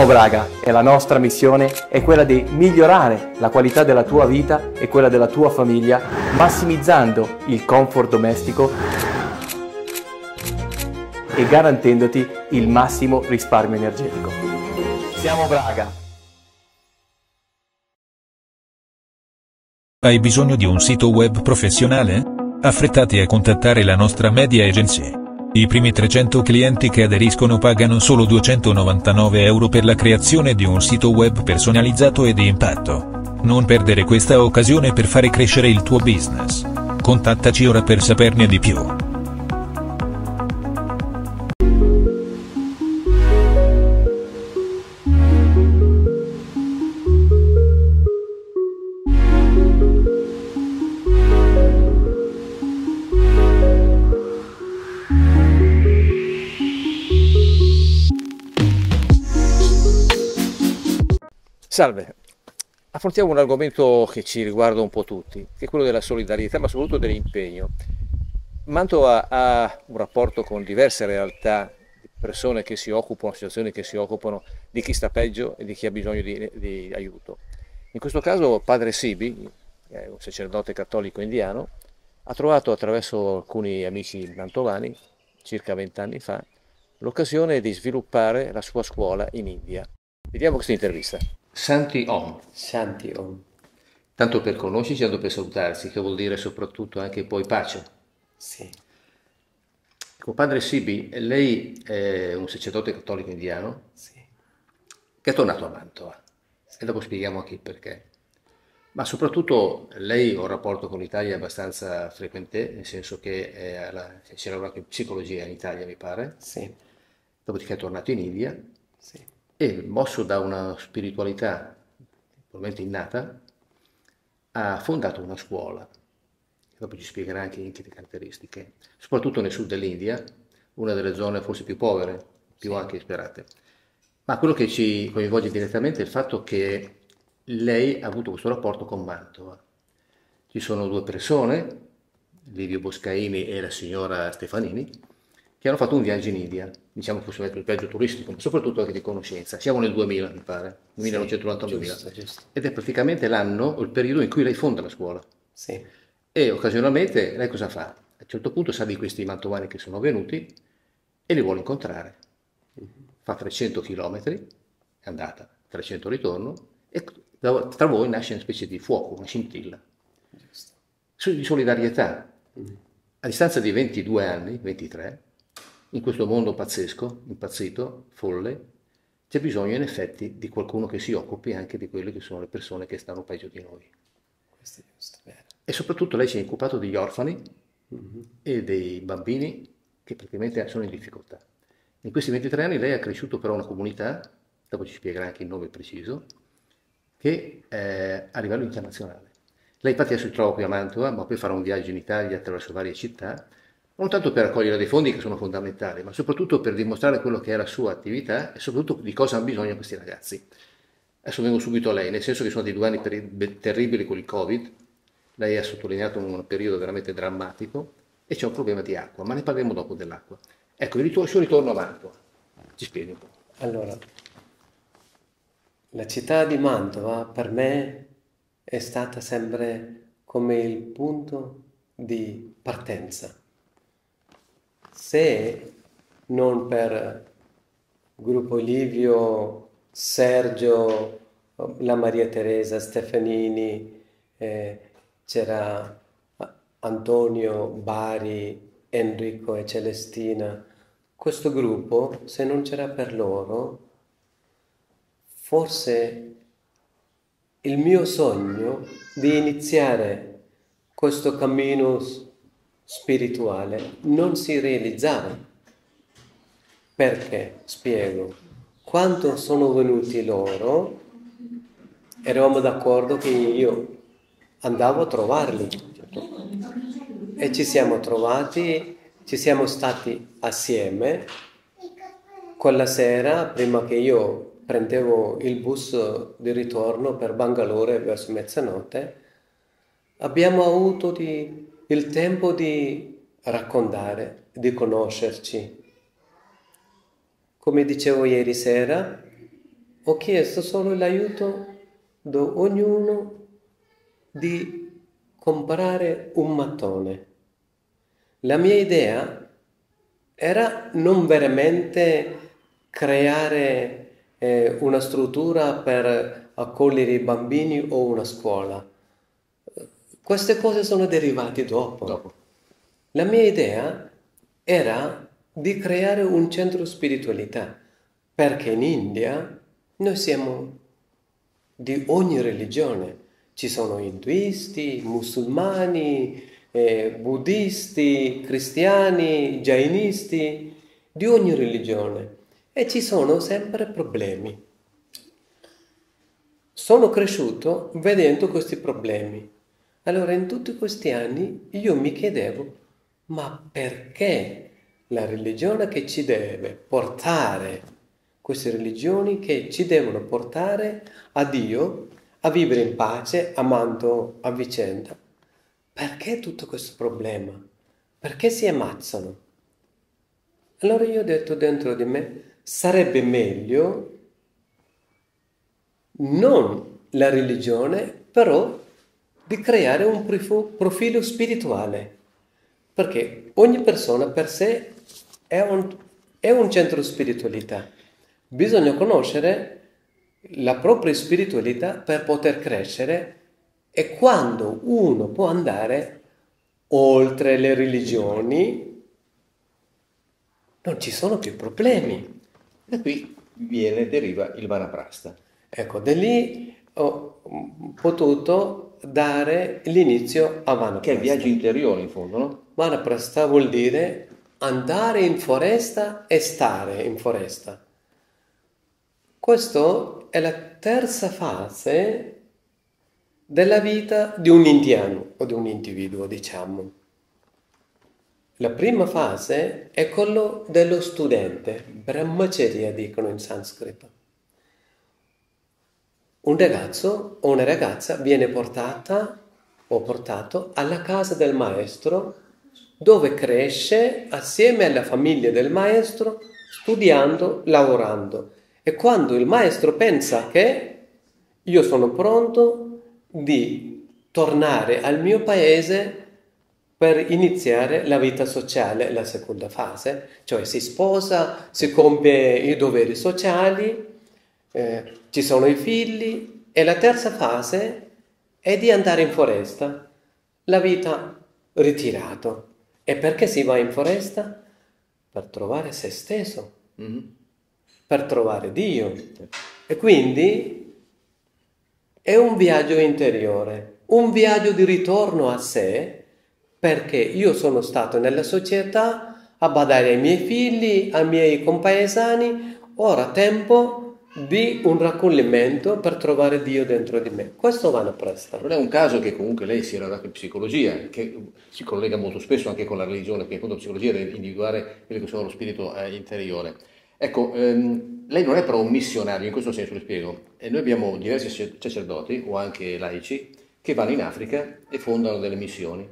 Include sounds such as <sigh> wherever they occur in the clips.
Siamo Braga e la nostra missione è quella di migliorare la qualità della tua vita e quella della tua famiglia, massimizzando il comfort domestico e garantendoti il massimo risparmio energetico. Siamo Braga. Hai bisogno di un sito web professionale? Affrettati a contattare la nostra media agency. I primi 300 clienti che aderiscono pagano solo 299 euro per la creazione di un sito web personalizzato e di impatto. Non perdere questa occasione per fare crescere il tuo business. Contattaci ora per saperne di più. Salve, affrontiamo un argomento che ci riguarda un po' tutti, che è quello della solidarietà, ma soprattutto dell'impegno. Mantova ha un rapporto con diverse realtà, persone che si occupano, associazioni che si occupano di chi sta peggio e di chi ha bisogno di, di aiuto. In questo caso padre Sibi, un sacerdote cattolico indiano, ha trovato attraverso alcuni amici mantovani, circa vent'anni fa, l'occasione di sviluppare la sua scuola in India. Vediamo questa intervista. Santi Om. Santi Om. Tanto per conoscerci, tanto per salutarsi, che vuol dire soprattutto anche poi pace. Sì. Ecco, padre Sibi, lei è un sacerdote cattolico indiano Sì. che è tornato a Mantova e dopo spieghiamo anche il perché. Ma soprattutto lei ha un rapporto con l'Italia abbastanza frequente, nel senso che alla- si è lavorato in psicologia in Italia, mi pare, Sì. dopodiché è tornato in India Sì. E mosso da una spiritualità probabilmente innata, ha fondato una scuola, dopo ci spiegherà anche, anche le caratteristiche, soprattutto nel sud dell'India, una delle zone forse più povere, più anche disperate. Ma quello che ci coinvolge direttamente è il fatto che lei ha avuto questo rapporto con Mantova. Ci sono due persone, Livio Boscaini e la signora Stefanini, che hanno fatto un viaggio in India, diciamo fosse il viaggio turistico, ma soprattutto anche di conoscenza. Siamo nel 2000, mi pare, 1990-2000. Giusto, giusto. Ed è praticamente l'anno o il periodo in cui lei fonda la scuola. Sì. E occasionalmente lei cosa fa? A un certo punto sa di questi mantovani che sono venuti e li vuole incontrare. Fa 300 km, è andata, 300 ritorno, e tra voi nasce una specie di fuoco, una scintilla. Giusto. Di solidarietà. A distanza di 22 anni, 23, in questo mondo pazzesco, impazzito, folle, c'è bisogno in effetti di qualcuno che si occupi anche di quelle che sono le persone che stanno peggio di noi. E soprattutto lei si è occupato degli orfani e dei bambini che praticamente sono in difficoltà. In questi 23 anni lei ha cresciuto però una comunità, dopo ci spiegherà anche il nome preciso, che è a livello internazionale. Lei infatti adesso si trova qui a Mantova, ma poi farà un viaggio in Italia attraverso varie città, non tanto per raccogliere dei fondi che sono fondamentali, ma soprattutto per dimostrare quello che è la sua attività e soprattutto di cosa hanno bisogno questi ragazzi. Adesso vengo subito a lei, nel senso che sono stati due anni terribili con il Covid, lei ha sottolineato un periodo veramente drammatico e c'è un problema di acqua, ma ne parleremo dopo dell'acqua. Ecco, il suo ritorno a Mantova, ci spieghi un po'. Allora, la città di Mantova per me è stata sempre come il punto di partenza. Se non per Gruppo Livio, Sergio, la Maria Teresa, Stefanini, eh, c'era Antonio, Bari, Enrico e Celestina. Questo gruppo, se non c'era per loro, forse il mio sogno di iniziare questo cammino spirituale non si realizzava. Perché? Spiego. Quando sono venuti loro, eravamo d'accordo che io andavo a trovarli e ci siamo trovati, ci siamo stati assieme quella sera, prima che io prendevo il bus di ritorno per Bangalore verso mezzanotte, abbiamo avuto di- il tempo di raccontare, di conoscerci. Come dicevo ieri sera, ho chiesto solo l'aiuto di ognuno di comprare un mattone. La mia idea era non veramente creare eh, una struttura per accogliere i bambini o una scuola. Queste cose sono derivate dopo. dopo. La mia idea era di creare un centro spiritualità, perché in India noi siamo di ogni religione. Ci sono induisti, musulmani, eh, buddisti, cristiani, jainisti, di ogni religione e ci sono sempre problemi. Sono cresciuto vedendo questi problemi. Allora in tutti questi anni io mi chiedevo, ma perché la religione che ci deve portare, queste religioni che ci devono portare a Dio, a vivere in pace, amando a vicenda, perché tutto questo problema? Perché si ammazzano? Allora io ho detto dentro di me, sarebbe meglio non la religione, però di creare un profilo spirituale, perché ogni persona per sé è un, è un centro spiritualità. Bisogna conoscere la propria spiritualità per poter crescere e quando uno può andare oltre le religioni, non ci sono più problemi. Da qui viene, deriva il Vanaprasta. Ecco, da lì ho potuto dare l'inizio a Vanaprasta. Che è il viaggio interiore in fondo, no? Vanaprasta vuol dire andare in foresta e stare in foresta. Questa è la terza fase della vita di un indiano o di un individuo, diciamo. La prima fase è quello dello studente, brahmacharya dicono in sanscrito. Un ragazzo o una ragazza viene portata o portato alla casa del maestro dove cresce assieme alla famiglia del maestro studiando, lavorando. E quando il maestro pensa che io sono pronto, di tornare al mio paese per iniziare la vita sociale, la seconda fase, cioè si sposa, si compie i doveri sociali, eh, ci sono i figli e la terza fase è di andare in foresta, la vita ritirato. E perché si va in foresta? Per trovare se stesso, mm-hmm. per trovare Dio. E quindi è un viaggio interiore, un viaggio di ritorno a sé, perché io sono stato nella società a badare ai miei figli, ai miei compaesani, ora tempo di un raccoglimento per trovare Dio dentro di me. Questo va a presta. Non è un caso che comunque lei sia laureata in psicologia, che si collega molto spesso anche con la religione, perché appunto la psicologia deve individuare quello che sono lo spirito eh, interiore. Ecco, ehm, lei non è però un missionario, in questo senso le spiego. E noi abbiamo diversi sacerdoti, o anche laici, che vanno in Africa e fondano delle missioni.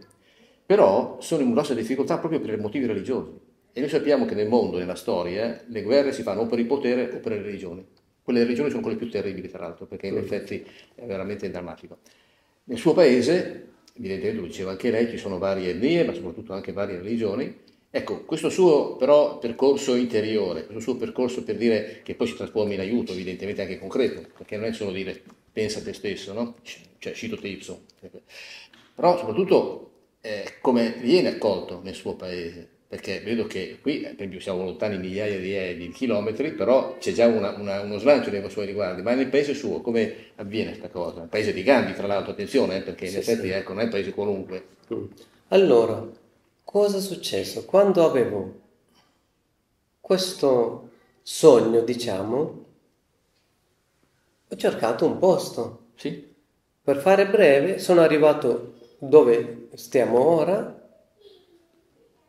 Però sono in grossa difficoltà proprio per motivi religiosi. E noi sappiamo che nel mondo, nella storia, le guerre si fanno o per il potere o per le religioni. Quelle religioni sono quelle più terribili, tra l'altro, perché in effetti è veramente drammatico. Nel suo paese, evidentemente lo diceva anche lei, ci sono varie etnie, ma soprattutto anche varie religioni, Ecco, questo suo però percorso interiore, questo suo percorso per dire che poi si trasforma in aiuto, evidentemente anche concreto, perché non è solo dire pensa a te stesso, no? Cioè, cito te ipso. Però soprattutto eh, come viene accolto nel suo paese, perché vedo che qui, per esempio, siamo lontani migliaia di, eh, di chilometri, però c'è già una, una, uno slancio nei suoi riguardi, ma nel paese suo come avviene questa cosa? Il paese di Gandhi, tra l'altro, attenzione, eh, perché in sì, effetti sì. Ecco, non è un paese qualunque. Allora, cosa è successo? Quando avevo questo sogno, diciamo, ho cercato un posto. Sì. Per fare breve, sono arrivato dove stiamo ora,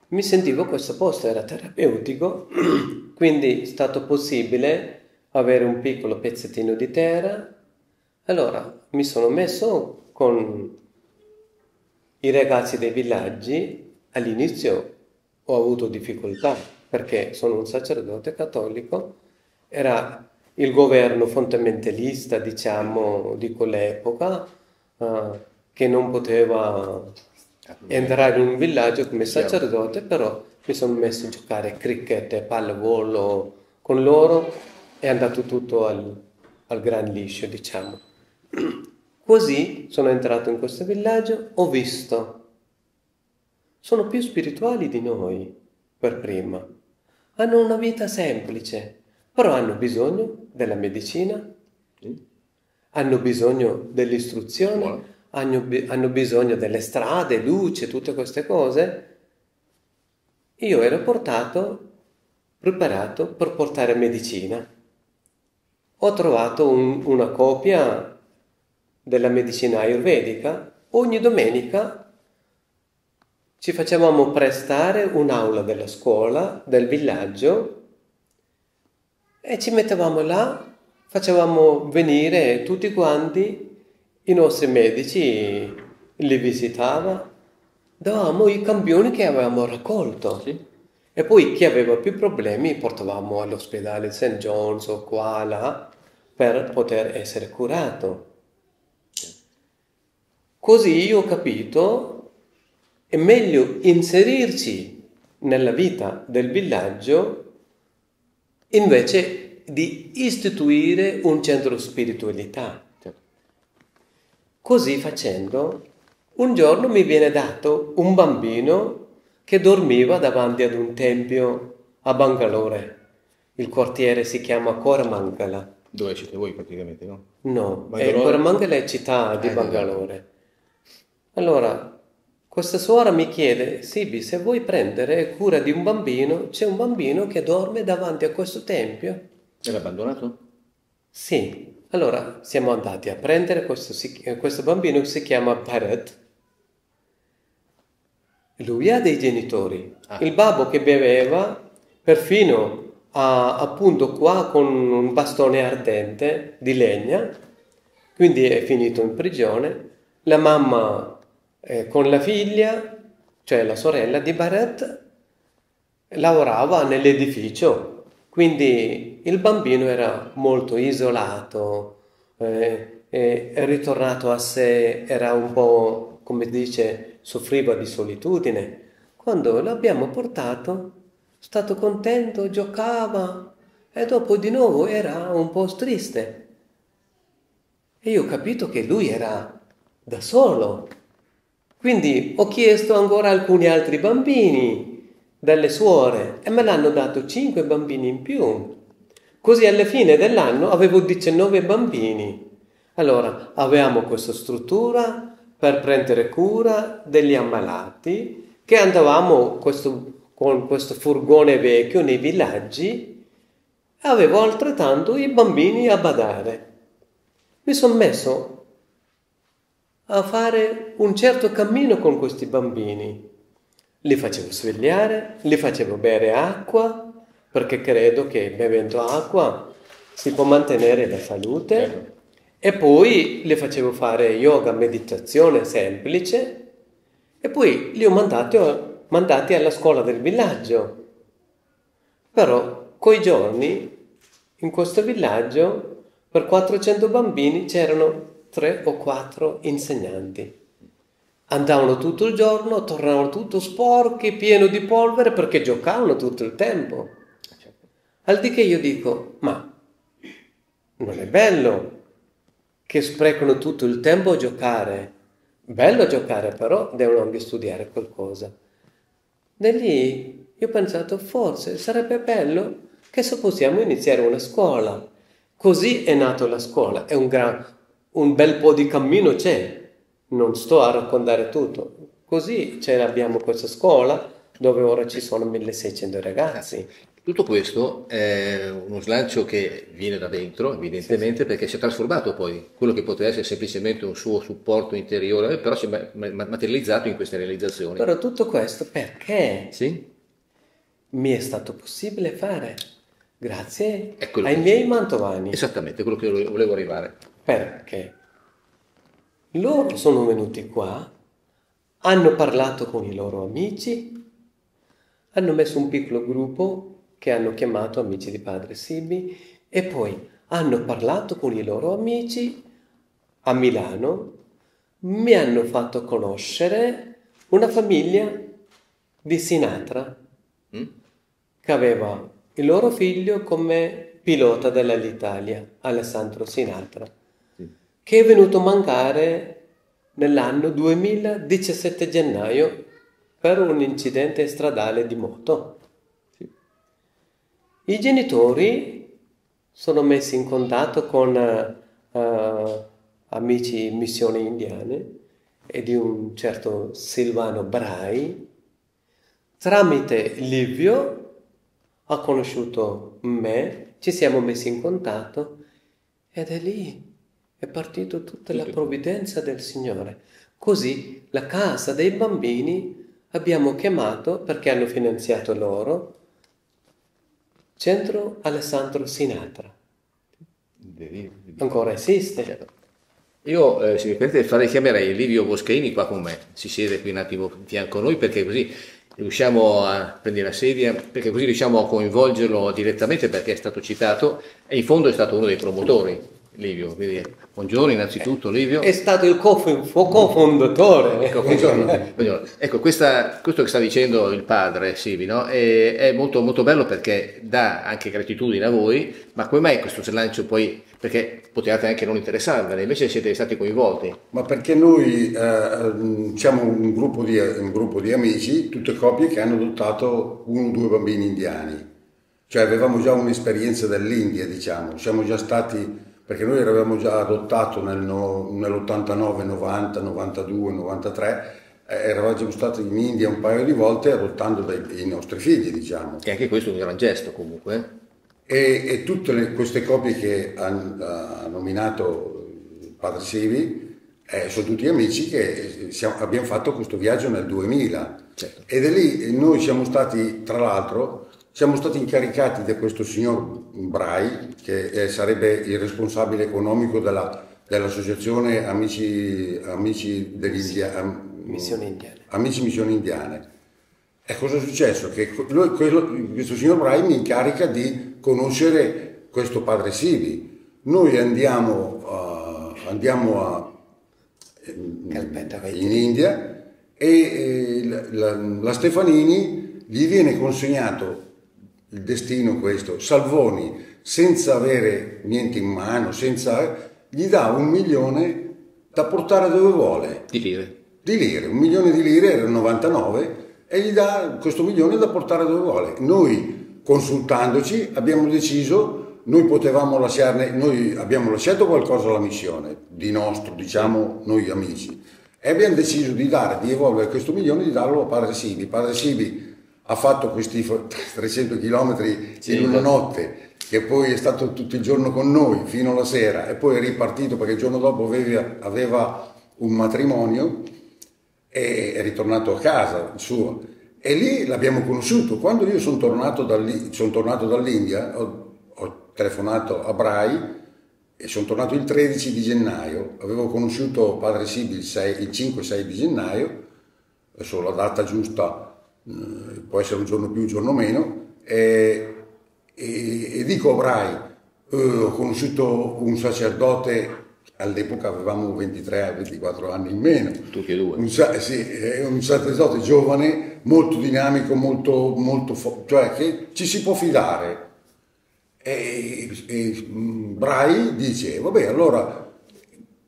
mi sentivo questo posto, era terapeutico, <clears throat> quindi è stato possibile avere un piccolo pezzettino di terra. Allora mi sono messo con i ragazzi dei villaggi all'inizio ho avuto difficoltà perché sono un sacerdote cattolico, era il governo fondamentalista, diciamo, di quell'epoca, uh, che non poteva entrare in un villaggio come sacerdote, però mi sono messo a giocare cricket e pallavolo con loro, è andato tutto al, al gran liscio, diciamo. <clears throat> Così sono entrato in questo villaggio, ho visto, sono più spirituali di noi per prima, hanno una vita semplice, però hanno bisogno della medicina, hanno bisogno dell'istruzione, hanno, hanno bisogno delle strade, luce, tutte queste cose. Io ero portato, preparato per portare medicina. Ho trovato un, una copia della medicina ayurvedica. Ogni domenica ci facevamo prestare un'aula della scuola, del villaggio, e ci mettevamo là, facevamo venire tutti quanti, i nostri medici li visitava, davamo i campioni che avevamo raccolto. Sì. E poi chi aveva più problemi portavamo all'ospedale St. John's o qua, là, per poter essere curato. Così io ho capito, è meglio inserirci nella vita del villaggio invece di istituire un centro spiritualità. Così facendo, un giorno mi viene dato un bambino che dormiva davanti ad un tempio a Bangalore. Il quartiere si chiama Koramangala. Dove siete voi praticamente, no? No, Bangalore? Koramangala è città di eh, Bangalore. Allora, questa suora mi chiede, Sibi, se vuoi prendere cura di un bambino, c'è un bambino che dorme davanti a questo tempio. Era abbandonato? Sì. Allora siamo andati a prendere questo, questo bambino che si chiama Bharat. Lui ha dei genitori. Ah. Il babbo che beveva, perfino ha appunto qua con un bastone ardente di legna, quindi è finito in prigione. La mamma eh, con la figlia, cioè la sorella di Barrett, lavorava nell'edificio, quindi il bambino era molto isolato, eh, è ritornato a sé, era un po', come dice, soffriva di solitudine. Quando l'abbiamo portato, è stato contento, giocava e dopo di nuovo era un po' triste. E io ho capito che lui era da solo, quindi ho chiesto ancora alcuni altri bambini dalle suore e me l'hanno dato 5 bambini in più. Così alla fine dell'anno avevo 19 bambini. Allora avevamo questa struttura per prendere cura degli ammalati che andavamo questo, con questo furgone vecchio nei villaggi e avevo altrettanto i bambini a badare. Mi sono messo a fare un certo cammino con questi bambini. Li facevo svegliare, li facevo bere acqua, perché credo che bevendo acqua si può mantenere la salute. E poi li facevo fare yoga, meditazione semplice. E poi li ho mandati, mandati alla scuola del villaggio. Però, quei giorni, in questo villaggio, per 400 bambini c'erano tre o quattro insegnanti. Andavano tutto il giorno, tornavano tutto sporchi, pieno di polvere perché giocavano tutto il tempo. Al di che io dico, ma non è bello che sprecano tutto il tempo a giocare. Bello giocare, però devono anche studiare qualcosa. Da lì io ho pensato, forse sarebbe bello che se possiamo iniziare una scuola. Così è nata la scuola, è un gran, un bel po' di cammino c'è, non sto a raccontare tutto. Così abbiamo questa scuola dove ora ci sono 1600 ragazzi. Tutto questo è uno slancio che viene da dentro, evidentemente, sì, sì. perché si è trasformato poi. Quello che poteva essere semplicemente un suo supporto interiore, però si è materializzato in queste realizzazioni. Però tutto questo perché sì? mi è stato possibile fare grazie ai miei mantovani. Esattamente, quello che volevo arrivare. Perché? Loro sono venuti qua, hanno parlato con i loro amici, hanno messo un piccolo gruppo che hanno chiamato Amici di Padre Sibi e poi hanno parlato con i loro amici a Milano, mi hanno fatto conoscere una famiglia di Sinatra mm? che aveva il loro figlio come pilota dell'Italia, Alessandro Sinatra. Che è venuto a mancare nell'anno 2017 gennaio per un incidente stradale di moto. I genitori sono messi in contatto con uh, amici missioni indiane e di un certo Silvano Brai. Tramite Livio ha conosciuto me, ci siamo messi in contatto ed è lì è partito tutta la provvidenza del Signore. Così la casa dei bambini abbiamo chiamato, perché hanno finanziato loro, Centro Alessandro Sinatra. Ancora esiste. Certo. Io, eh, se mi permette, farei, chiamerei Livio Boscherini qua con me, si siede qui un attimo fianco a noi perché così riusciamo a prendere la sedia, perché così riusciamo a coinvolgerlo direttamente perché è stato citato e in fondo è stato uno dei promotori Livio, quindi buongiorno innanzitutto Livio. È stato il cofondatore. Ecco, buongiorno. ecco questa, questo che sta dicendo il padre Sivi no? è, è molto, molto, bello perché dà anche gratitudine a voi, ma come mai questo lancio poi, perché potevate anche non interessarvene, invece siete stati coinvolti? Ma perché noi eh, siamo un gruppo, di, un gruppo di amici, tutte coppie che hanno adottato uno o due bambini indiani. Cioè avevamo già un'esperienza dell'India, diciamo, siamo già stati perché noi eravamo già adottato nel, nell'89, 90, 92, 93, eh, eravamo già stati in India un paio di volte adottando dei, i nostri figli, diciamo. E anche questo è un gran gesto comunque. E, e tutte le, queste coppie che ha nominato il padre Sivi eh, sono tutti amici che siamo, abbiamo fatto questo viaggio nel 2000. Certo. Ed è lì noi siamo stati, tra l'altro, siamo stati incaricati da questo signor Brai, che è, sarebbe il responsabile economico della, dell'associazione Amici, Amici dell'India, am, Missioni Indiane. Amici Missioni Indiane. E cosa è successo? Che lui, quello, questo signor Brai mi incarica di conoscere questo padre Sivi. Noi andiamo, uh, andiamo a, in India e eh, la, la Stefanini gli viene consegnato il destino questo, Salvoni senza avere niente in mano, senza, gli dà un milione da portare dove vuole. Di lire. Di lire, un milione di lire, era il 99, e gli dà questo milione da portare dove vuole. Noi, consultandoci, abbiamo deciso, noi potevamo lasciarne, noi abbiamo lasciato qualcosa alla missione, di nostro, diciamo, noi amici, e abbiamo deciso di dare, di evolvere questo milione, di darlo a Padre Sibi. Padre Sibi ha fatto questi 300 km <laughs> sì, in una notte, che poi è stato tutto il giorno con noi fino alla sera e poi è ripartito perché il giorno dopo aveva, aveva un matrimonio e è ritornato a casa suo. E lì l'abbiamo conosciuto. Quando io sono tornato, son tornato dall'India, ho, ho, telefonato a Brai e sono tornato il 13 di gennaio. Avevo conosciuto Padre Sibi il, il 5-6 di gennaio, adesso la data giusta eh, può essere un giorno più, un giorno meno, e, e, e dico a Brai, eh, ho conosciuto un sacerdote, all'epoca avevamo 23-24 anni in meno. Tutti e due. Un, sì, un sacerdote giovane, molto dinamico, molto, molto cioè che ci si può fidare. E, e mm, Brai dice, vabbè, allora,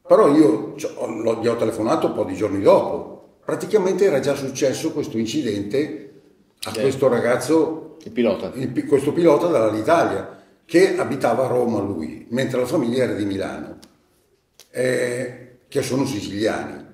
però io gli ho telefonato un po' di giorni dopo, praticamente era già successo questo incidente a Beh, questo ragazzo, il pilota. Il, questo pilota dall'Italia, che abitava a Roma lui, mentre la famiglia era di Milano, eh, che sono siciliani.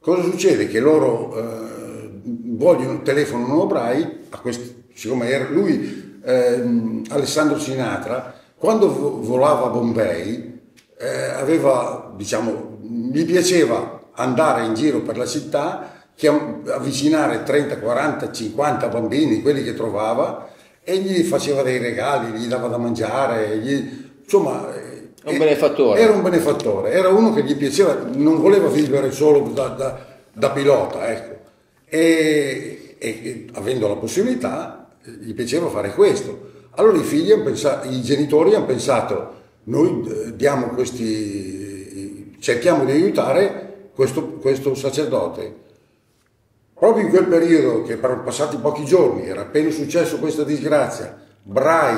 Cosa succede? Che loro eh, vogliono, telefonano a Brai, a questi, siccome era lui, eh, Alessandro Sinatra, quando volava a Bombay, eh, aveva, diciamo, gli piaceva andare in giro per la città, avvicinare 30, 40, 50 bambini, quelli che trovava, e gli faceva dei regali, gli dava da mangiare, gli, insomma... Un benefattore. Era un benefattore, era uno che gli piaceva, non voleva vivere solo da, da, da pilota, ecco. E, e, avendo la possibilità, gli piaceva fare questo. Allora i figli pensato, i genitori hanno pensato, noi eh, diamo questi, cerchiamo di aiutare questo, questo sacerdote. Proprio in quel periodo, che erano passati pochi giorni, era appena successo questa disgrazia, Brai,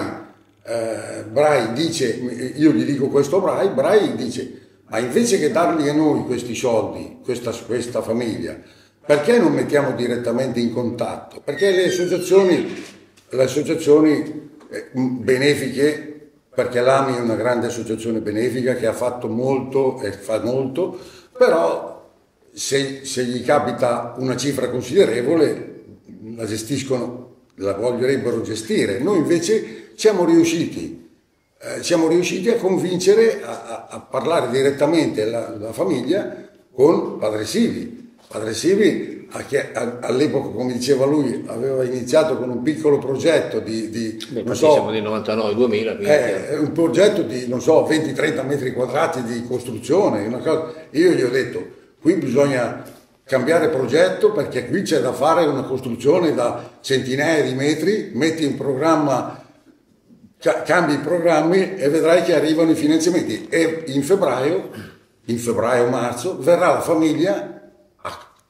eh, Brai dice, io gli dico questo a Brai, Brai dice, ma invece che dargli a noi questi soldi, questa, questa famiglia, perché non mettiamo direttamente in contatto? Perché le associazioni, le associazioni eh, benefiche perché l'AMI è una grande associazione benefica che ha fatto molto e fa molto, però se, se gli capita una cifra considerevole la gestiscono, la vogliorebbero gestire. Noi invece siamo riusciti, eh, siamo riusciti a convincere, a, a, a parlare direttamente alla, alla famiglia con Padre Sivi. Padre Sivi all'epoca, come diceva lui, aveva iniziato con un piccolo progetto di... di Beh, non so, siamo del 99-2000. Eh, un progetto di, non so, 20-30 metri quadrati di costruzione. Io gli ho detto, qui bisogna cambiare progetto perché qui c'è da fare una costruzione da centinaia di metri, metti in programma, cambi i programmi e vedrai che arrivano i finanziamenti. E in febbraio, in febbraio-marzo, verrà la famiglia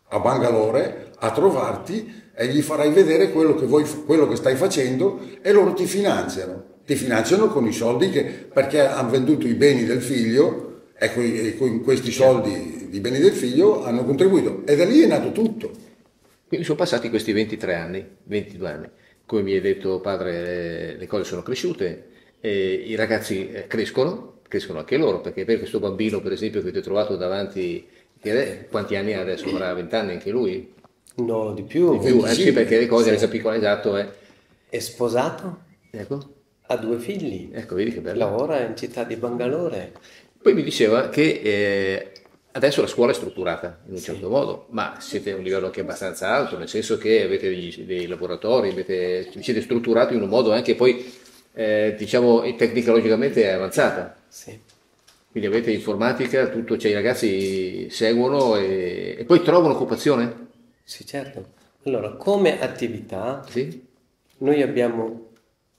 a Bangalore a trovarti e gli farai vedere quello che, vuoi, quello che stai facendo e loro ti finanziano. Ti finanziano con i soldi che, perché hanno venduto i beni del figlio e con questi soldi di beni del figlio hanno contribuito. E da lì è nato tutto. Quindi sono passati questi 23 anni, 22 anni. Come mi hai detto padre, le cose sono cresciute, i ragazzi eh, crescono, crescono anche loro, perché per questo bambino, per esempio, che ti ho trovato davanti quanti anni ha adesso? Avrà 20 anni anche lui? No, di più. Di più, eh, sì, perché le cose, sì. piccolo esatto è... È sposato? Ecco. Ha due figli. Ecco, vedi che bello. Lavora in città di Bangalore. Poi mi diceva che eh, adesso la scuola è strutturata in un sì. certo modo, ma siete a un livello anche abbastanza alto, nel senso che avete dei, dei laboratori, avete, siete strutturati in un modo anche poi, eh, diciamo, tecnologicamente avanzata. Sì. Quindi avete informatica, tutto, cioè i ragazzi seguono e, e poi trovano occupazione? Sì, certo. Allora, come attività, sì? noi abbiamo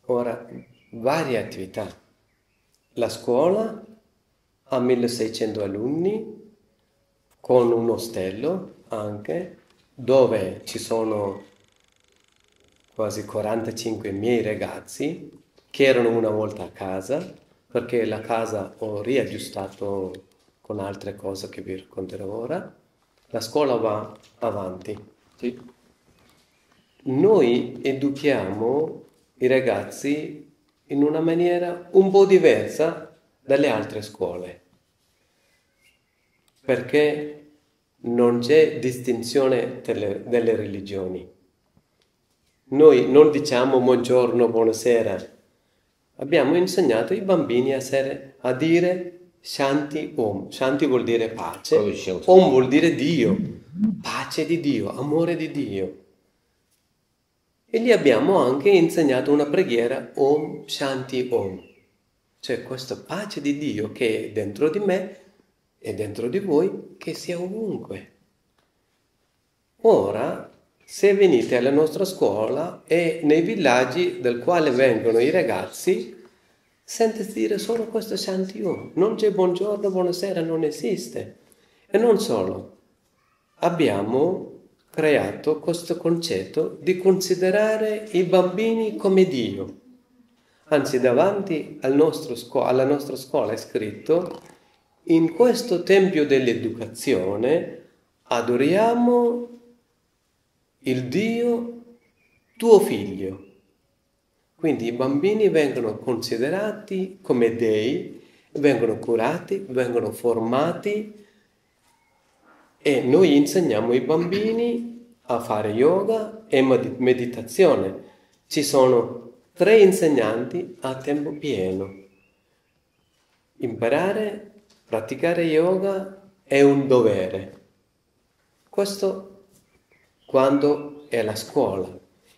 ora varie attività. La scuola ha 1600 alunni con un ostello anche, dove ci sono quasi 45 miei ragazzi che erano una volta a casa perché la casa ho riaggiustato con altre cose che vi racconterò ora. La scuola va avanti. Sì. Noi educhiamo i ragazzi in una maniera un po' diversa dalle altre scuole, perché non c'è distinzione delle, delle religioni. Noi non diciamo buongiorno, buonasera, abbiamo insegnato ai bambini a, essere, a dire Shanti Om. Shanti vuol dire pace, Om vuol dire Dio, pace di Dio, amore di Dio. E gli abbiamo anche insegnato una preghiera Om Shanti Om, cioè questa pace di Dio che è dentro di me e dentro di voi, che sia ovunque. Ora se venite alla nostra scuola e nei villaggi del quale vengono i ragazzi, sentite dire solo questo Shantiyo. Non c'è buongiorno, buonasera, non esiste. E non solo, abbiamo creato questo concetto di considerare i bambini come Dio. Anzi, davanti al scu- alla nostra scuola è scritto, in questo tempio dell'educazione adoriamo il Dio tuo figlio. Quindi i bambini vengono considerati come dei, vengono curati, vengono formati e noi insegniamo ai bambini a fare yoga e meditazione. Ci sono tre insegnanti a tempo pieno. Imparare, praticare yoga è un dovere. Questo quando è la scuola.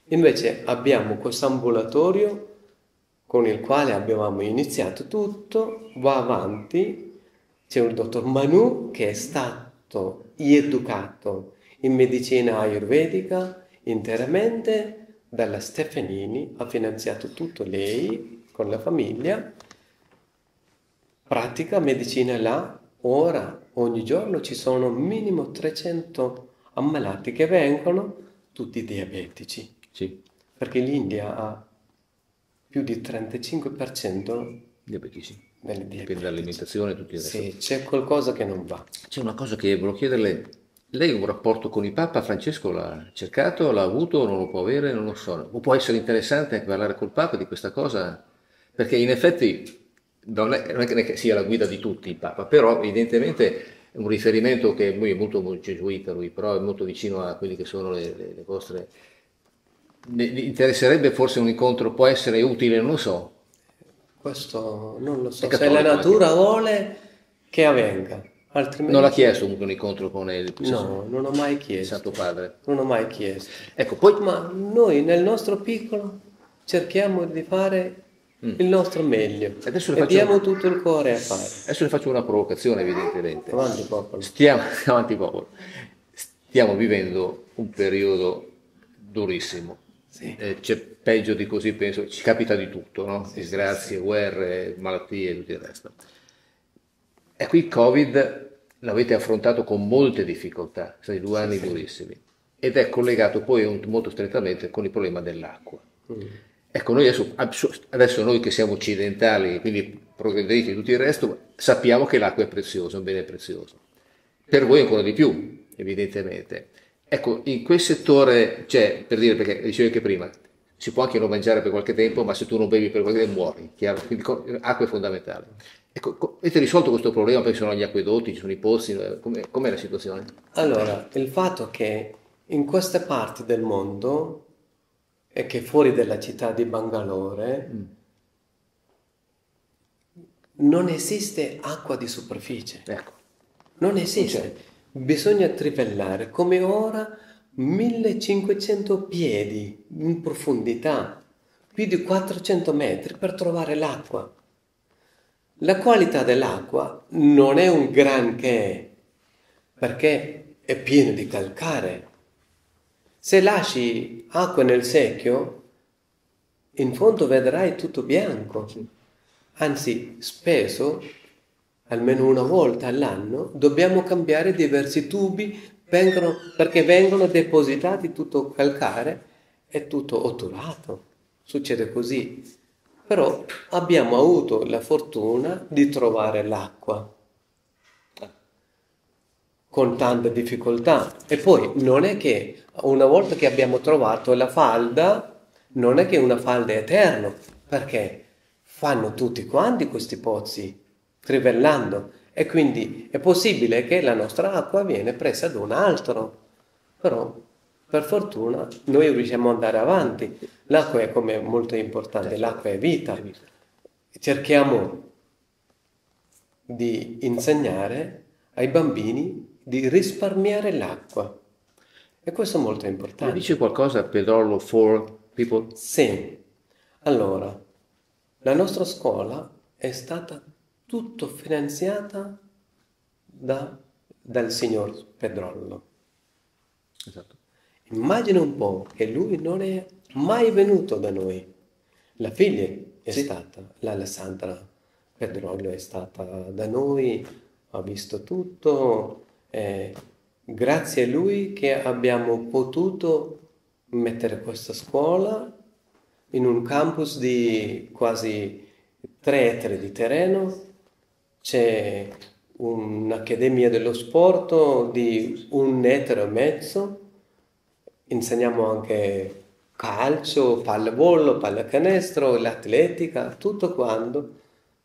Invece abbiamo questo ambulatorio con il quale abbiamo iniziato tutto, va avanti, c'è il dottor Manu che è stato educato in medicina ayurvedica interamente dalla Stefanini, ha finanziato tutto lei con la famiglia pratica medicina là, ora, ogni giorno ci sono minimo 300 ammalati che vengono, tutti diabetici. Sì, Perché l'India ha più di 35% diabetici. delle Dipende diabetici. dall'alimentazione e tutto il resto. Sì, c'è qualcosa che non va. C'è una cosa che volevo chiederle. Lei un rapporto con il Papa Francesco l'ha cercato, l'ha avuto, non lo può avere, non lo so. O può essere interessante anche parlare col Papa di questa cosa? Perché in effetti non è, non è che sia la guida di tutti il Papa, però evidentemente è un riferimento che lui è molto, gesuita, lui, però è molto vicino a quelli che sono le, le- le vostre... Mi interesserebbe forse un incontro, può essere utile, non lo so. Questo non lo so. Se la natura vuole che avvenga, altrimenti... Non l'ha chiesto comunque un incontro con il, No, non ho mai chiesto. Santo Padre. Non ho mai chiesto. Ecco, poi Ma noi nel nostro piccolo cerchiamo di fare il nostro meglio Mm. Adesso e diamo tutto il cuore a fare. adesso le faccio una provocazione evidentemente. Avanti popolo. Stiamo, <laughs> avanti popolo. Stiamo vivendo un periodo durissimo. Sì. Eh, c'è peggio di così, penso, ci capita di tutto, no? Disgrazie, guerre, malattie e tutto il resto. E qui il Covid l'avete affrontato con molte difficoltà, sono due anni durissimi, ed è collegato poi molto strettamente con il problema dell'acqua. Ecco, noi adesso, adesso noi che siamo occidentali, quindi progrediti e tutto il resto, sappiamo che l'acqua è preziosa, è un bene prezioso. Per voi ancora di più, evidentemente. Ecco, in quel settore, cioè, per dire, perché dicevo anche prima, si può anche non mangiare per qualche tempo, ma se tu non bevi per qualche tempo muori, chiaro? Quindi acqua è fondamentale. Ecco, co- avete risolto questo problema? Perché sono gli acquedotti, ci sono i pozzi, eh, com'è, com'è la situazione? Allora, il fatto che in queste parti del mondo e che fuori dalla città di Bangalore non esiste acqua di superficie. Ecco, Non esiste. Bisogna trivellare come ora 1500 piedi in profondità, più di 400 metri per trovare l'acqua. La qualità dell'acqua non è un granché perché è pieno di calcare. Se lasci acqua nel secchio, in fondo vedrai tutto bianco. Anzi, spesso, almeno una volta all'anno, dobbiamo cambiare diversi tubi vengono- perché vengono depositati tutto calcare e tutto otturato. Succede così. Però abbiamo avuto la fortuna di trovare l'acqua con tante difficoltà. E poi non è che una volta che abbiamo trovato la falda, non è che una falda è eterna, perché fanno tutti quanti questi pozzi, trivellando, e quindi è possibile che la nostra acqua viene presa da un altro. Però, per fortuna, noi riusciamo ad andare avanti. L'acqua è come molto importante, l'acqua è vita. Cerchiamo di insegnare ai bambini di risparmiare l'acqua. E questo è molto mi importante. dice qualcosa Pedrolo for People? Sì. Allora, la nostra scuola è stata tutto finanziata da- dal signor Pedrollo. Esatto. Immagina un po' che lui non è mai venuto da noi. La figlia è Sì. stata, l'Alessandra Pedrollo è stata da noi, ha visto tutto. Eh, grazie a lui che abbiamo potuto mettere questa scuola in un campus di quasi tre ettari di terreno. C'è un'accademia dello sport di un ettaro e mezzo insegniamo anche calcio, pallavolo, pallacanestro, l'atletica, tutto quanto,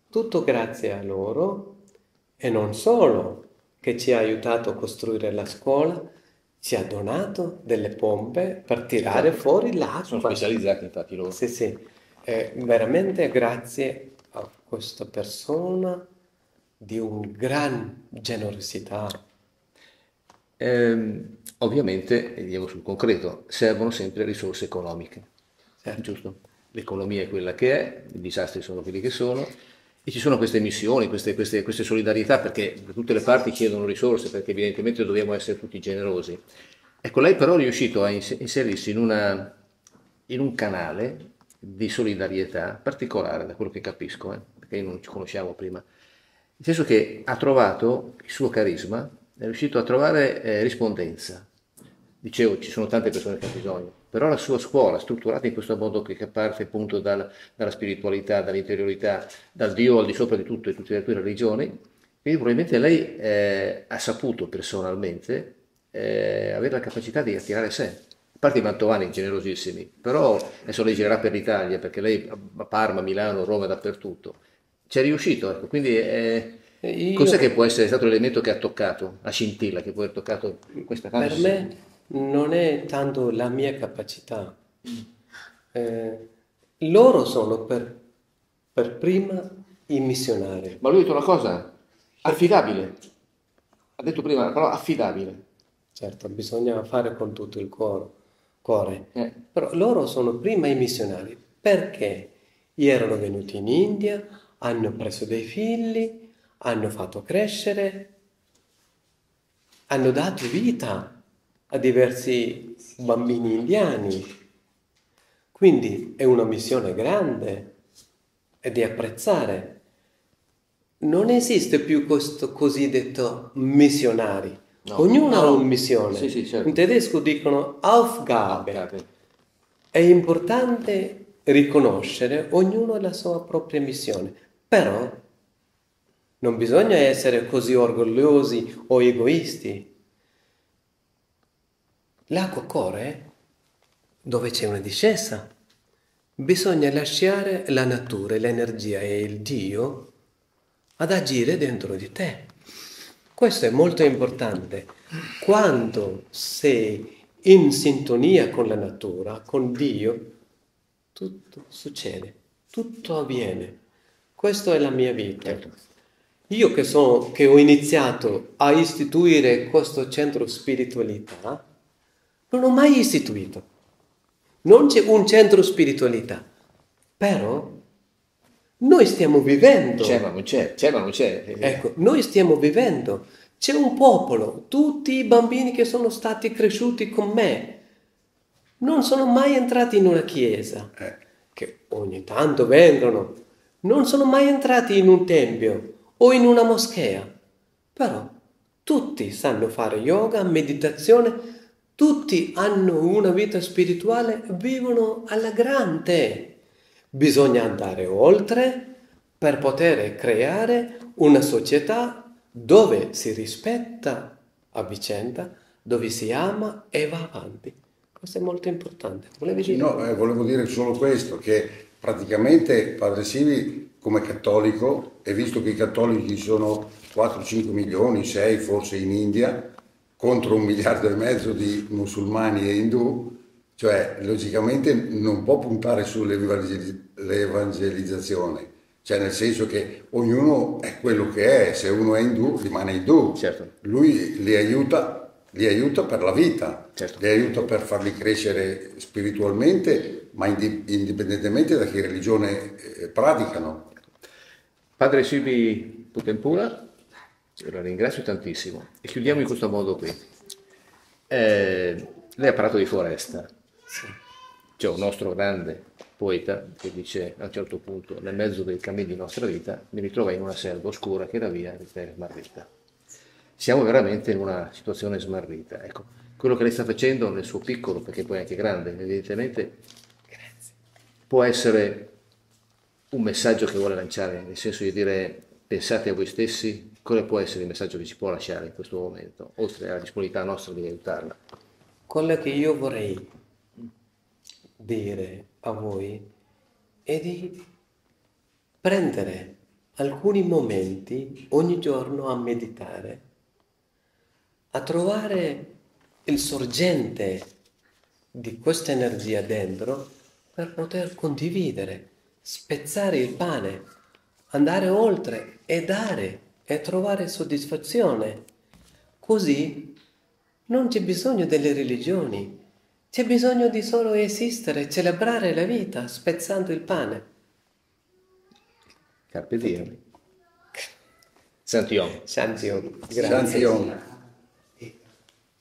tutto grazie a loro e non solo che ci ha aiutato a costruire la scuola, ci ha donato delle pompe per tirare fuori Sono l'acqua. specializzati infatti loro. Sì, sì, Eh, veramente grazie a questa persona di un gran generosità. Ehm, ovviamente, andiamo sul concreto, servono sempre risorse economiche, Certo. giusto? L'economia è quella che è, i disastri sono quelli che sono, e ci sono queste missioni, queste, queste- queste solidarietà, perché tutte le parti chiedono risorse, perché evidentemente dobbiamo essere tutti generosi. Ecco, lei però è riuscito a ins- inserirsi in, una- in un canale di solidarietà particolare, da quello che capisco, eh, perché non ci conosciamo prima, nel senso che ha trovato il suo carisma, è riuscito a trovare eh, rispondenza. Dicevo, ci sono tante persone che hanno bisogno, però la sua scuola, strutturata in questo modo che, parte appunto dal, dalla spiritualità, dall'interiorità, dal Dio al di sopra di tutto e tutte le tue religioni, quindi probabilmente lei eh, ha saputo personalmente eh, avere la capacità di attirare a sé. A parte i mantovani generosissimi, però adesso lei girerà per l'Italia perché lei a Parma, Milano, Roma, dappertutto. Ci è riuscito, ecco. quindi eh, io... cos'è che può essere stato l'elemento che ha toccato, la scintilla che può aver toccato questa casa? Per me non è tanto la mia capacità. Eh, loro sono per, per prima i missionari. Ma lui ha detto una cosa, affidabile. Ha detto prima la parola affidabile. Certo, bisogna fare con tutto il cuore. cuore. Eh. Però loro sono prima i missionari perché erano venuti in India, hanno preso dei figli, hanno fatto crescere, hanno dato vita a diversi bambini indiani. Quindi è una missione grande e di apprezzare. Non esiste più questo cosiddetto missionari. No, Ognuno no, ha una missione. Sì, sì, certo. In tedesco dicono Aufgabe. Aufgabe. È importante riconoscere ognuno la sua propria missione, però non bisogna essere così orgogliosi o egoisti. L'acqua corre dove c'è una discesa. Bisogna lasciare la natura, l'energia e il Dio ad agire dentro di te. Questo è molto importante. Quando sei in sintonia con la natura, con Dio, tutto succede, tutto avviene. Questa è la mia vita. Io che, sono, che ho iniziato a istituire questo centro spiritualità, non ho mai istituito. Non c'è un centro spiritualità, però noi stiamo vivendo. C'è ma non c'è, c'è ma non c'è. Ecco, noi stiamo vivendo. C'è un popolo, tutti i bambini che sono stati cresciuti con me non sono mai entrati in una chiesa, eh. che ogni tanto vengono, non sono mai entrati in un tempio o in una moschea, però tutti sanno fare yoga, meditazione, tutti hanno una vita spirituale, vivono alla grande. Bisogna andare oltre per poter creare una società dove si rispetta a vicenda, dove si ama e va avanti. Questo è molto importante. Volevi dire? No, eh, volevo dire solo questo, che praticamente Padre Sivi come cattolico, e visto che i cattolici sono 4-5 milioni, 6 forse in India, contro un miliardo e mezzo di musulmani e indù, cioè logicamente non può puntare sull'evangelizzazione, cioè nel senso che ognuno è quello che è, se uno è indù rimane indù, certo. lui li aiuta, li aiuta per la vita, certo. li aiuta per farli crescere spiritualmente, ma indipendentemente da che religione eh, praticano. Padre Silvi Putempura, la ringrazio tantissimo e chiudiamo in questo modo qui. Eh, lei ha parlato di foresta. Sì. C'è un nostro grande poeta che dice a un certo punto, nel mezzo dei cammini di nostra vita, mi ritrovai in una selva oscura che era via smarrita. Siamo veramente in una situazione smarrita. Ecco, quello che lei sta facendo nel suo piccolo, perché poi è anche grande, evidentemente, può essere un messaggio che vuole lanciare, nel senso di dire pensate a voi stessi, quale può essere il messaggio che ci può lasciare in questo momento, oltre alla disponibilità nostra di aiutarla? Quello che io vorrei dire a voi è di prendere alcuni momenti ogni giorno a meditare, a trovare il sorgente di questa energia dentro per poter condividere, spezzare il pane, andare oltre e dare e trovare soddisfazione. Così non c'è bisogno delle religioni, c'è bisogno di solo esistere, celebrare la vita spezzando il pane. Carpe diem. Santion. Santion, grazie. Santion.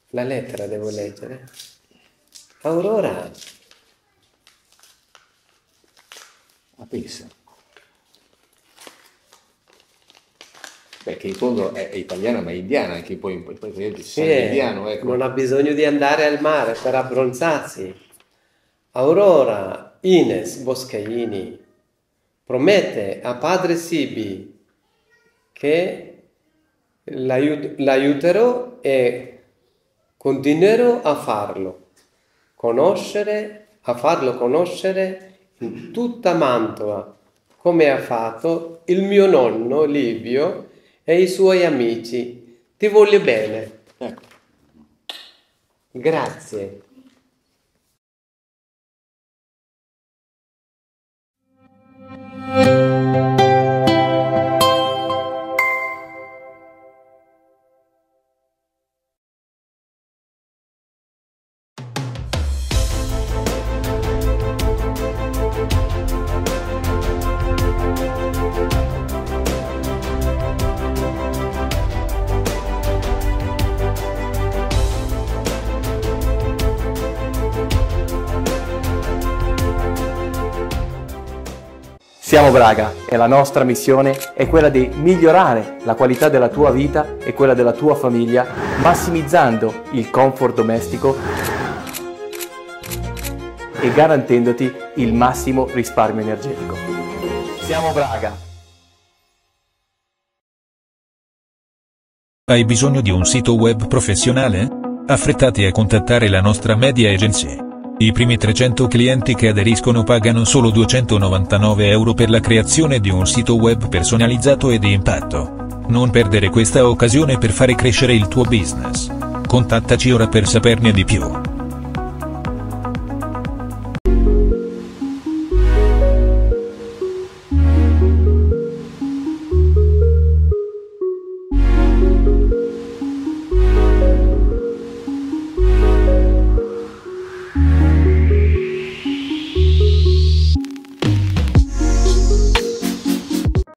La lettera devo leggere. Aurora. A pensa. Beh, in fondo è, è, italiana ma è indiana, anche poi, poi, poi sì, indiano, ecco. Non ha bisogno di andare al mare per abbronzarsi. Aurora Ines Boscaini promette a padre Sibi che l'aiuterò e continuerò a farlo, conoscere, a farlo conoscere in tutta Mantova, come ha fatto il mio nonno Livio e i suoi amici. Ti voglio bene. Ecco. Grazie. Siamo Braga e la nostra missione è quella di migliorare la qualità della tua vita e quella della tua famiglia, massimizzando il comfort domestico e garantendoti il massimo risparmio energetico. Siamo Braga. Hai bisogno di un sito web professionale? Affrettati a contattare la nostra media agency. I primi 300 clienti che aderiscono pagano solo 299 euro per la creazione di un sito web personalizzato e di impatto. Non perdere questa occasione per fare crescere il tuo business. Contattaci ora per saperne di più.